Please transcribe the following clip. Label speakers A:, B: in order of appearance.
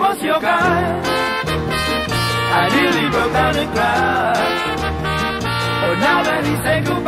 A: Was your guy? I nearly broke down and cried. But now that he said goodbye.